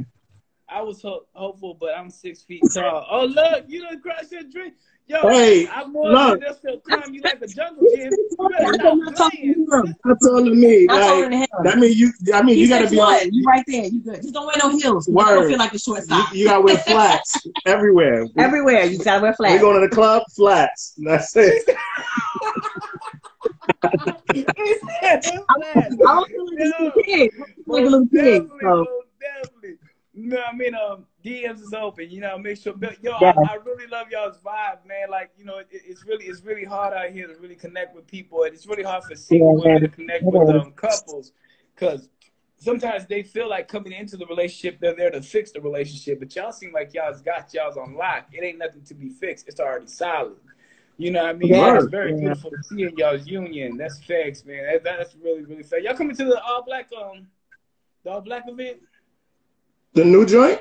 I was ho- hopeful, but I'm six feet tall. Oh, look, you don't crushed your dream. Yo, Hey, I'm more look. than just gonna climb you like a jungle gym. You better I'm stop not talking to him. That's all to me. Not talking Like, to him. that mean you. I mean, you gotta be. one. You right there. You good. Just don't wear no heels. You don't feel like the short You, you gotta wear flats everywhere. Everywhere you gotta wear flats. we flats. going to the club, flats. That's it. He said, i'm not feel like a little kid. I feel like a little Most kid. definitely, So most definitely. No, I mean, um, DMs is open. You know, make sure. but, Yo, Yeah. I, I really love y'all's vibe, man. Like, you know, it, it's really, it's really hard out here to really connect with people, and it's really hard for single Yeah, women to connect It with is. um couples, because sometimes they feel like coming into the relationship, they're there to fix the relationship, but y'all seem like y'all's got y'all's on lock. It ain't nothing to be fixed. It's already solid. You know what I mean? Yeah. It's very Yeah. beautiful to see in y'all's union. That's facts, man. That, that's really, really fair. Y'all coming to the all black um the all black event? The new joint.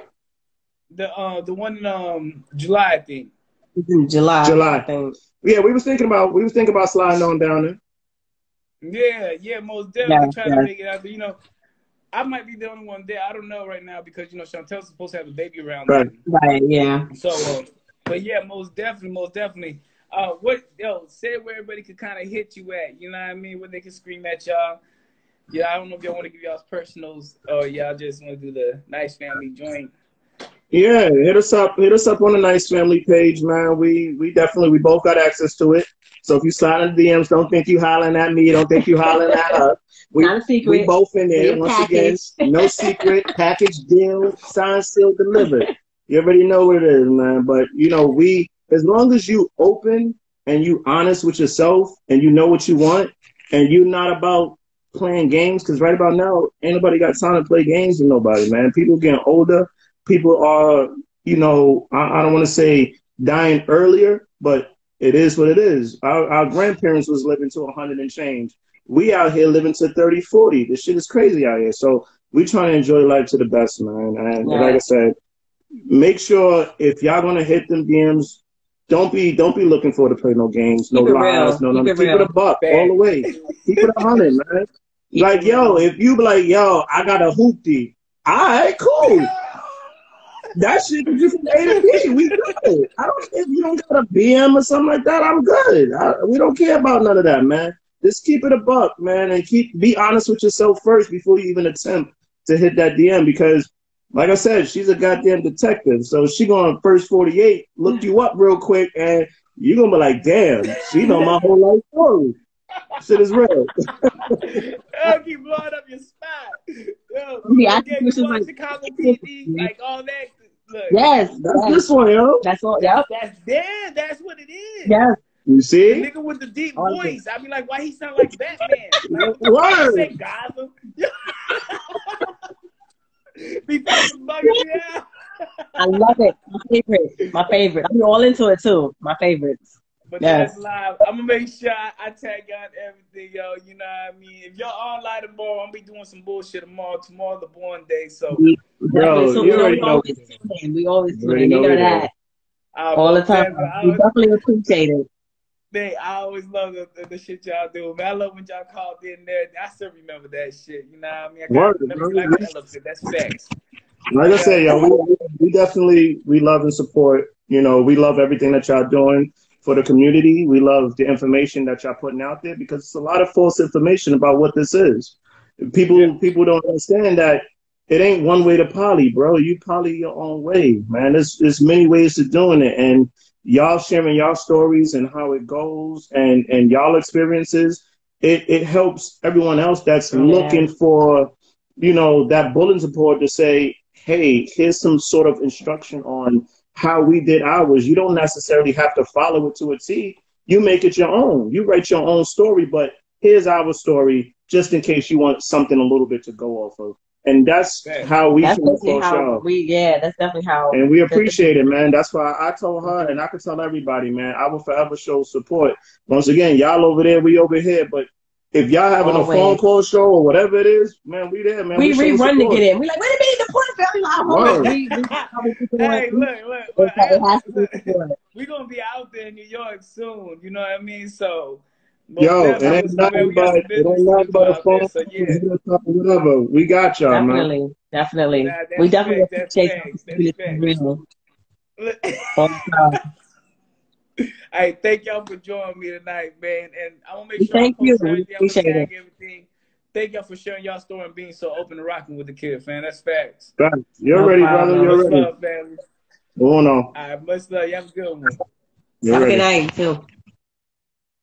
The uh the one in um July, I think. July. July. I think. Yeah, we was thinking about we was thinking about sliding on down there. Yeah, yeah, most definitely Yeah, trying yeah. to make it out. But you know, I might be the only one there. I don't know right now because you know Chantel's supposed to have a baby around Right. then. Right. Yeah. So, uh, but yeah, most definitely, most definitely. Uh, what yo say where everybody could kind of hit you at? You know what I mean? Where they can scream at y'all. Yeah, I don't know if y'all want to give y'all's personals or y'all just want to do the Nycs family joint. Yeah, hit us up. Hit us up on the Nycs Family page, man. We we definitely we both got access to it. So if you slide in the DMs, don't think you hollering at me. Don't think you hollering at us. We, Not a secret. we both in there. Once again, no secret. package deal, signed, sealed, delivered. You already know what it is, man. But you know, we as long as you open and you honest with yourself and you know what you want and you're not about playing games, because right about now, ain't nobody got time to play games with nobody, man. People getting older people are, you know, I, I don't want to say dying earlier, but it is what it is. Our, our grandparents was living to 100 and change. We out here living to 30, 40. This shit is crazy out here. So we trying to enjoy life to the best, man. And Yeah. like I said, make sure if y'all gonna hit them DMs, don't be don't be looking for to play no games, no lies, no Keep no. Keep it a buck Bad. all the way. Keep it a hundred, man. Like yo, if you be like yo, I got a hoopty. All right, cool. That shit is just A to B. We good. I don't care if you don't got a BM or something like that, I'm good. I, we don't care about none of that, man. Just keep it a buck, man, and keep be honest with yourself first before you even attempt to hit that DM because like I said, she's a goddamn detective. So she going first 48, look hmm. you up real quick and you're gonna be like, damn, she know my whole life story. Shit is real. Yo, keep blowing up your spot. Yo, Yeah, I yeah, think this you is watch like- Chicago PD, like all that. Look, Yes, That's yes. this one, yo. That's all. Yep. that's there. That's what it is. Yes. You The see? nigga with the deep All of it. voice. I'd be like, why he sound like Batman? Like, what Word. say, Gotham? be fucking bugging. I love it. My favorite. My favorite. I'm all into it too. My favorites. But Yes. that's live. I'm gonna make sure I, I tag y'all and everything, yo. You know what I mean? If y'all all live tomorrow, I'm gonna be doing some bullshit tomorrow. Tomorrow the born day, so Bro, so, you know, already we know. always tune in. We always You tune in. You know know it that I all the time. I We was- definitely appreciate it. Man, I always love the, the, the shit y'all do. Man, I love when y'all called in there. I still remember that shit. You know what I mean? I Word, memories bro. like an. That's facts. Like I said, yo, we, we definitely we love and support. You know, we love everything that y'all doing for the community. We love the information that y'all putting out there because it's a lot of false information about what this is. People Yeah. people don't understand that it ain't one way to poly, bro. You poly your own way, man. There's there's many ways to doing it, and y'all sharing y'all stories and how it goes and and y'all experiences. It it helps everyone else that's oh, Yeah. looking for you know, that bulletin board to say, hey, here's some sort of instruction on how we did ours. You don't necessarily have to follow it to a T. You make it your own. You write your own story, but here's our story just in case you want something a little bit to go off of. And that's Fair. how we That's can definitely how y'all. we. Yeah, that's definitely how. And we appreciate it, man. That's why I told her, and I can tell everybody, man, I will forever show support. Once again, y'all over there, we over here. But if y'all having a phone call show or whatever it is, man, we there, man. we show we run to get in. We like, wait a minute, the point family like, hold on. We, we, hey, look, look. look, It's like, it has to look. be support. We're gonna be out there in New York soon. You know what I mean? So Yo, it definitely, ain't man, nothing we got but it ain't to nothing do but a out there, phone So yeah, whatever. We got y'all, man. Definitely, definitely. Nah, we definitely facts, that's appreciate facts, the that's community facts. real Look- all the time. Hey, thank y'all for joining me tonight, man. And I want to make We sure I thank post you. everything. We I'm gonna appreciate tag everything. Thank y'all for sharing y'all story and being so open and rocking with the kid, man. That's facts. Facts. You're No ready, problem. brother. You're much ready. love, family. Going on. All right, much love. You have a good one. You're Have a ready. good night too.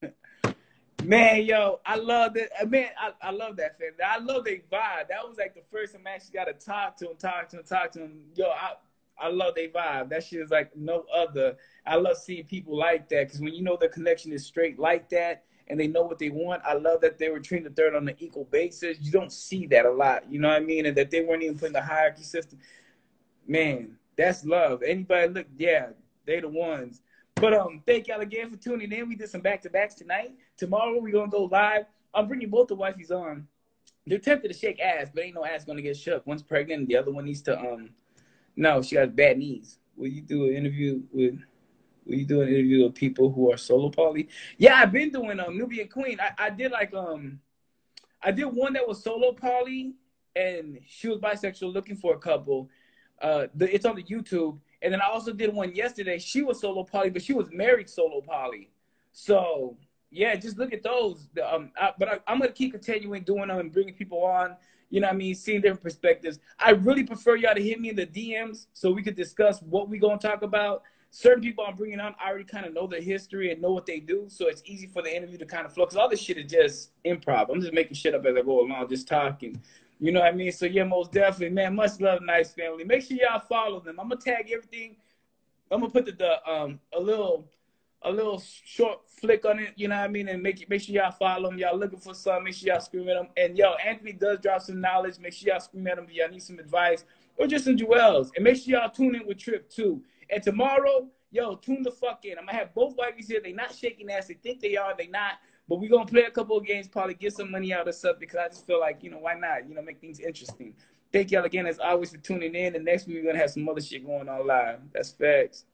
Man, yo, I love that. Uh, Man, I, I love that family. I love their vibe. That was like the first time I actually got to talk to him, talk to him, talk to him. Yo, I, I love their vibe. That shit is like no other. I love seeing people like that because when you know the connection is straight like that and they know what they want, I love that they were treating the third on an equal basis. You don't see that a lot, you know what I mean? And that they weren't even putting the hierarchy system. Man, that's love. Anybody look, yeah, they the ones. But um, thank y'all again for tuning in. We did some back to backs tonight. Tomorrow we're gonna go live. I'm bringing both the wifeys on. They're tempted to shake ass, but ain't no ass gonna get shook. One's pregnant, and the other one needs to um. No, she has bad knees. Will you do an interview with? Will you do an interview with people who are solo poly? Yeah, I've been doing um Nubian Queen. I, I did like um, I did one that was solo poly, and she was bisexual, looking for a couple. Uh, the, it's on the YouTube. And then I also did one yesterday. She was solo poly, but she was married solo poly. So yeah, just look at those. Um, I, but I, I'm gonna keep continuing doing them and bringing people on. You know what I mean? Seeing different perspectives. I really prefer y'all to hit me in the DMs so we could discuss what we gonna talk about. Certain people I'm bringing on, I already kind of know their history and know what they do, so it's easy for the interview to kind of flow. Cause all this shit is just improv. I'm just making shit up as I go along, just talking. You know what I mean? So yeah, most definitely, man. Much love, Nycs family. Make sure y'all follow them. I'm gonna tag everything. I'm gonna put the, the um a little a little short flick on it. You know what I mean? And make make sure y'all follow them. Y'all looking for some. Make sure y'all scream at them. And yo, Anthony does drop some knowledge. Make sure y'all scream at him. If y'all need some advice or just some jewels. And make sure y'all tune in with Trip too. And tomorrow, yo, tune the fuck in. I'm gonna have both wifeys here. They not shaking ass. They think they are. They not. But we're gonna play a couple of games, probably get some money out of stuff because I just feel like, you know, why not? You know, make things interesting. Thank y'all again as always for tuning in. And next week we're gonna have some other shit going on live. That's facts.